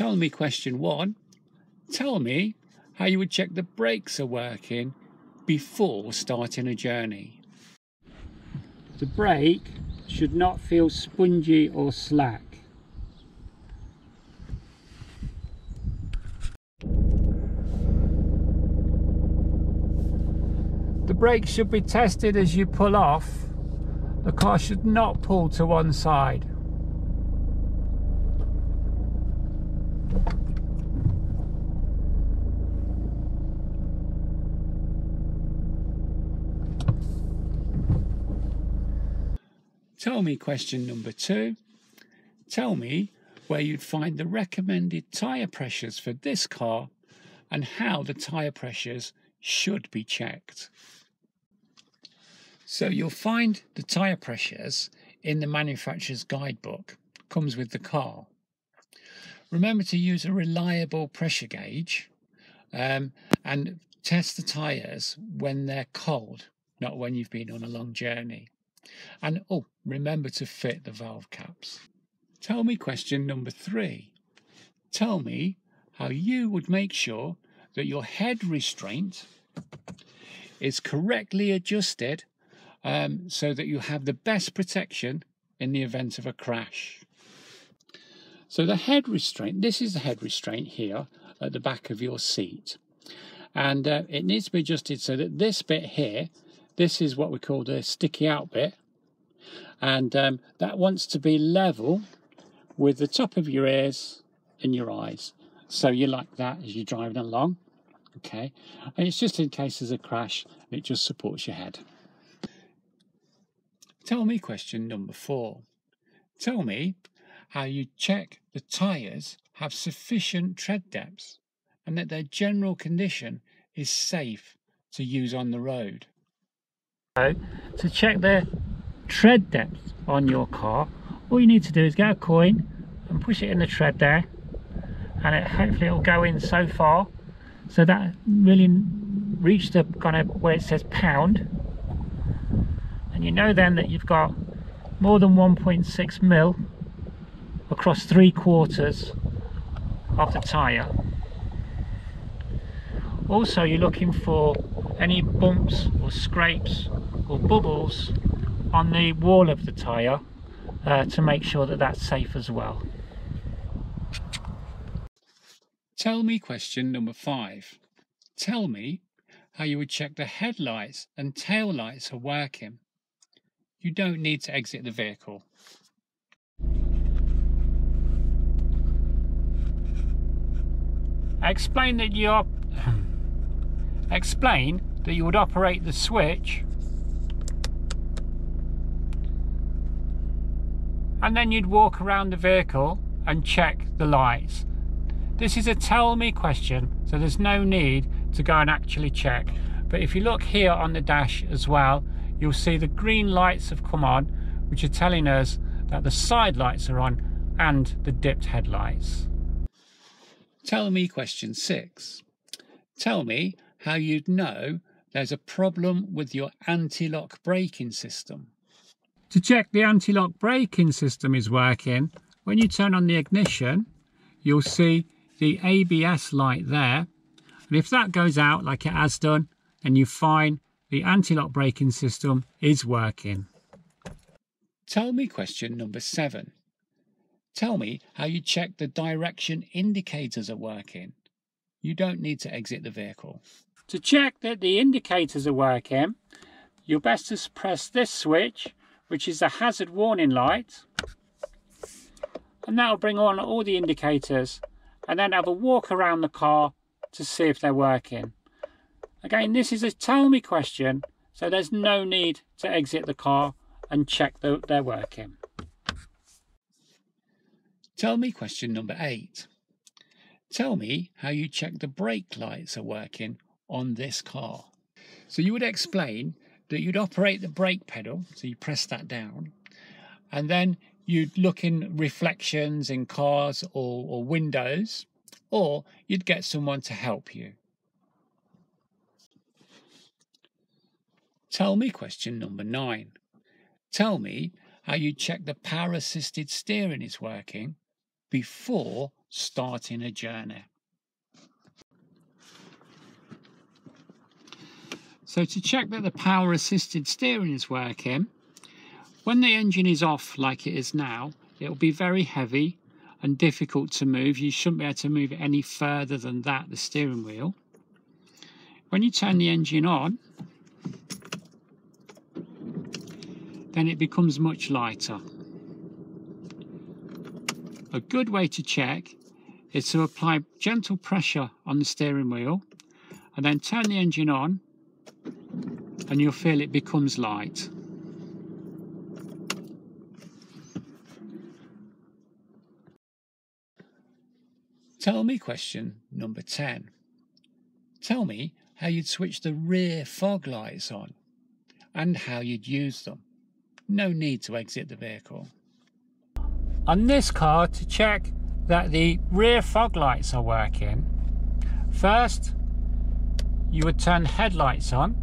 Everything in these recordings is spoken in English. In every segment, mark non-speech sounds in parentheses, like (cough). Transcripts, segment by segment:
Tell me question one. Tell me how you would check the brakes are working before starting a journey. The brake should not feel spongy or slack. The brakes should be tested as you pull off. The car should not pull to one side. Tell me question number two. Tell me where you'd find the recommended tyre pressures for this car and how the tyre pressures should be checked. So you'll find the tyre pressures in the manufacturer's guidebook, comes with the car. Remember to use a reliable pressure gauge um, and test the tyres when they're cold, not when you've been on a long journey. And oh, remember to fit the valve caps. Tell me question number three. Tell me how you would make sure that your head restraint is correctly adjusted um, so that you have the best protection in the event of a crash. So the head restraint, this is the head restraint here at the back of your seat. And uh, it needs to be adjusted so that this bit here, this is what we call the sticky out bit, and um, that wants to be level with the top of your ears and your eyes. So you like that as you're driving along, okay? And it's just in case there's a crash, it just supports your head. Tell me question number four. Tell me how you check the tyres have sufficient tread depth and that their general condition is safe to use on the road. So, to check their tread depth on your car all you need to do is get a coin and push it in the tread there and it hopefully it will go in so far so that really reach the kind of where it says pound and you know then that you've got more than 1.6 mil across three quarters of the tyre also you're looking for any bumps or scrapes or bubbles on the wall of the tyre uh, to make sure that that's safe as well. Tell me question number five. Tell me how you would check the headlights and tail lights are working. You don't need to exit the vehicle. Explain that you (clears throat) explain that you would operate the switch and then you'd walk around the vehicle and check the lights. This is a tell me question, so there's no need to go and actually check. But if you look here on the dash as well, you'll see the green lights have come on, which are telling us that the side lights are on and the dipped headlights. Tell me question six. Tell me how you'd know there's a problem with your anti-lock braking system. To check the anti-lock braking system is working, when you turn on the ignition, you'll see the ABS light there. And if that goes out like it has done, then you find the anti-lock braking system is working. Tell me question number seven. Tell me how you check the direction indicators are working. You don't need to exit the vehicle. To check that the indicators are working, you're best to press this switch which is the hazard warning light. And that'll bring on all the indicators and then have a walk around the car to see if they're working. Again, this is a tell me question, so there's no need to exit the car and check that they're working. Tell me question number eight. Tell me how you check the brake lights are working on this car. So you would explain that you'd operate the brake pedal, so you press that down, and then you'd look in reflections in cars or, or windows, or you'd get someone to help you. Tell me question number nine. Tell me how you check the power assisted steering is working before starting a journey. So to check that the power assisted steering is working, when the engine is off like it is now, it will be very heavy and difficult to move. You shouldn't be able to move it any further than that, the steering wheel. When you turn the engine on, then it becomes much lighter. A good way to check is to apply gentle pressure on the steering wheel and then turn the engine on and you'll feel it becomes light. Tell me question number 10. Tell me how you'd switch the rear fog lights on and how you'd use them. No need to exit the vehicle. On this car, to check that the rear fog lights are working, first you would turn headlights on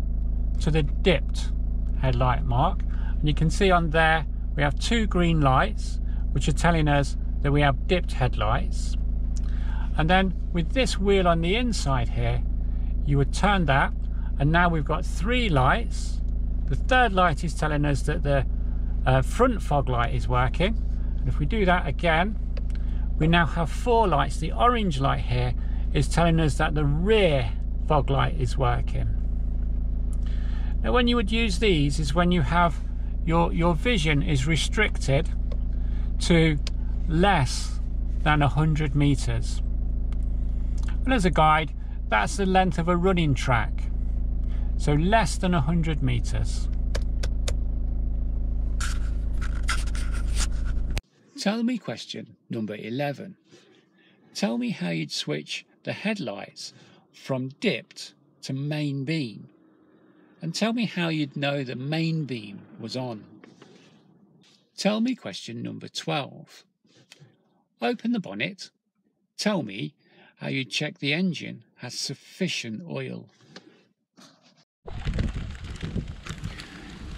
to the dipped headlight mark. And you can see on there we have two green lights which are telling us that we have dipped headlights. And then with this wheel on the inside here you would turn that and now we've got three lights. The third light is telling us that the uh, front fog light is working and if we do that again we now have four lights the orange light here is telling us that the rear fog light is working now when you would use these is when you have your your vision is restricted to less than 100 meters and as a guide, that's the length of a running track. So less than 100 metres. Tell me question number 11. Tell me how you'd switch the headlights from dipped to main beam. And tell me how you'd know the main beam was on. Tell me question number 12. Open the bonnet. Tell me how you'd check the engine has sufficient oil.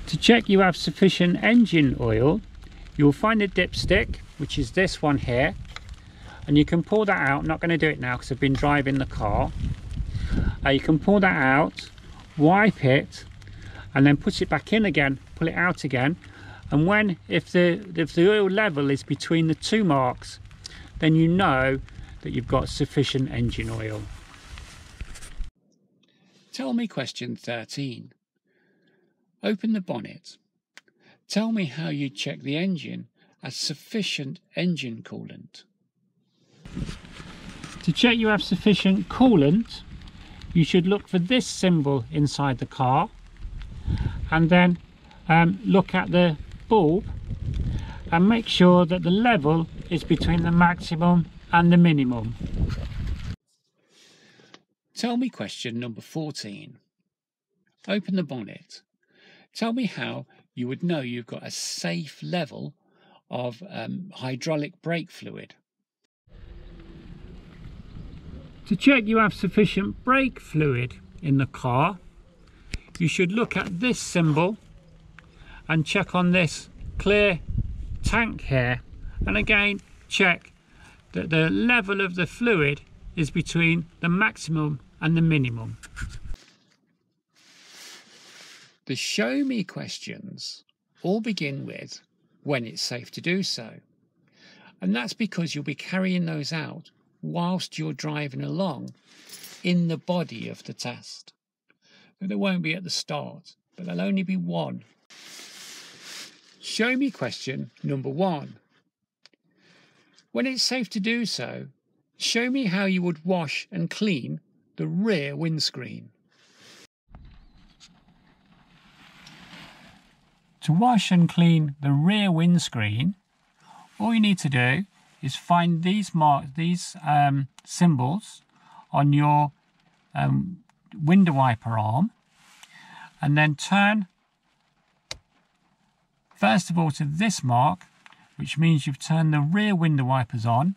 To check you have sufficient engine oil, you'll find the dipstick, which is this one here, and you can pull that out. I'm not going to do it now because I've been driving the car. Uh, you can pull that out, wipe it, and then put it back in again, pull it out again. And when, if the, if the oil level is between the two marks, then you know that you've got sufficient engine oil. Tell me question 13. Open the bonnet. Tell me how you check the engine as sufficient engine coolant. To check you have sufficient coolant, you should look for this symbol inside the car and then um, look at the bulb and make sure that the level is between the maximum and the minimum. Tell me question number 14. Open the bonnet. Tell me how you would know you've got a safe level of um, hydraulic brake fluid. To check you have sufficient brake fluid in the car, you should look at this symbol and check on this clear tank here and again check that the level of the fluid is between the maximum and the minimum. The show me questions all begin with when it's safe to do so. And that's because you'll be carrying those out whilst you're driving along in the body of the test. There won't be at the start, but there'll only be one. Show me question number one. When it's safe to do so, show me how you would wash and clean the rear windscreen. To wash and clean the rear windscreen, all you need to do is find these marks, these um, symbols on your um, window wiper arm and then turn first of all to this mark which means you've turned the rear window wipers on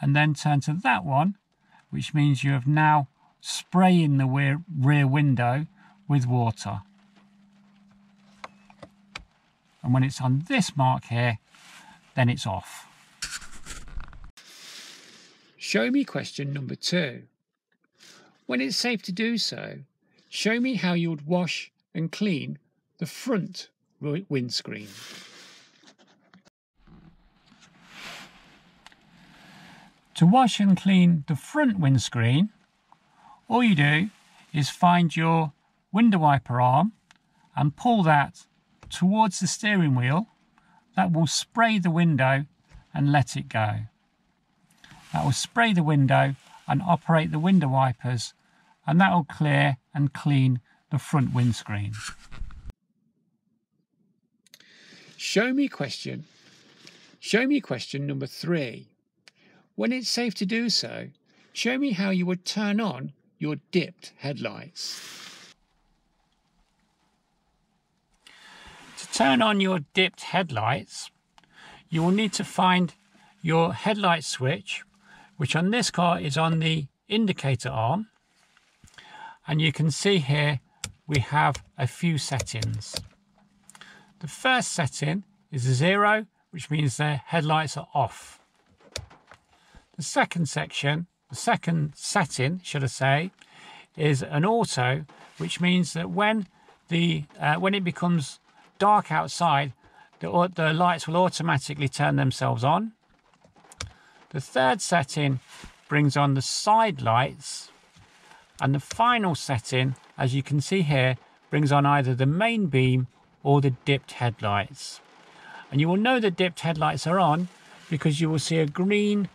and then turn to that one which means you have now spraying the rear, rear window with water and when it's on this mark here then it's off Show me question number two. When it's safe to do so, show me how you would wash and clean the front windscreen. To wash and clean the front windscreen, all you do is find your window wiper arm and pull that towards the steering wheel. That will spray the window and let it go. That will spray the window and operate the window wipers and that will clear and clean the front windscreen. Show me question. Show me question number three. When it's safe to do so, show me how you would turn on your dipped headlights. To turn on your dipped headlights, you will need to find your headlight switch, which on this car is on the indicator arm. And you can see here we have a few settings. The first setting is a zero, which means the headlights are off. The second section, the second setting, should I say, is an auto, which means that when the uh, when it becomes dark outside, the, the lights will automatically turn themselves on. The third setting brings on the side lights, and the final setting, as you can see here, brings on either the main beam or the dipped headlights. And you will know the dipped headlights are on because you will see a green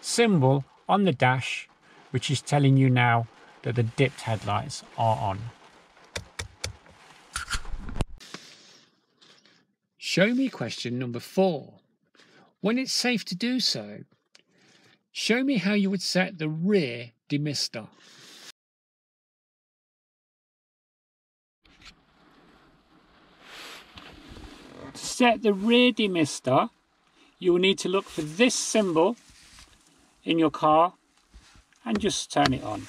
symbol on the dash which is telling you now that the dipped headlights are on. Show me question number four. When it's safe to do so, show me how you would set the rear demister. To set the rear demister, you will need to look for this symbol in your car and just turn it on.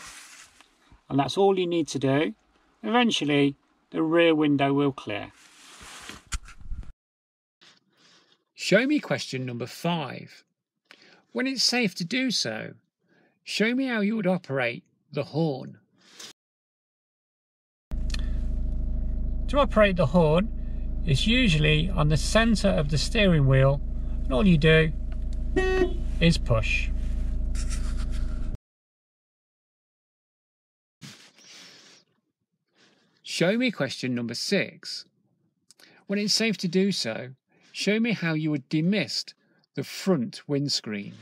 And that's all you need to do. Eventually, the rear window will clear. Show me question number five. When it's safe to do so, show me how you would operate the horn. To operate the horn, it's usually on the centre of the steering wheel and all you do is push. Show me question number six. When it's safe to do so, show me how you would demist the front windscreen.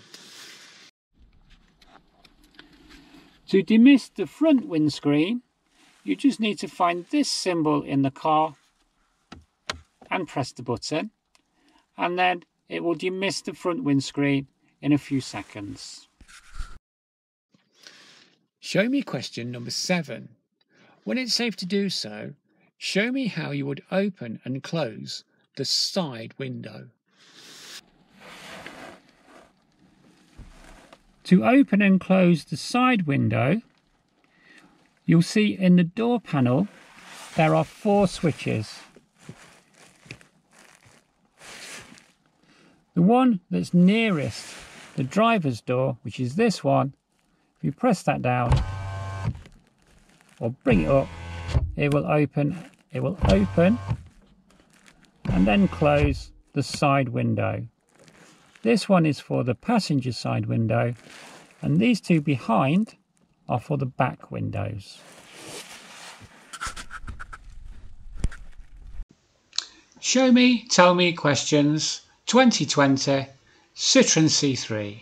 To demist the front windscreen, you just need to find this symbol in the car and press the button and then it will demist the front windscreen in a few seconds. Show me question number seven. When it's safe to do so, show me how you would open and close the side window. To open and close the side window, you'll see in the door panel there are four switches. The one that's nearest the driver's door, which is this one, if you press that down, or bring it up it will open it will open and then close the side window. This one is for the passenger side window and these two behind are for the back windows. Show me tell me questions. 2020 Citroen C3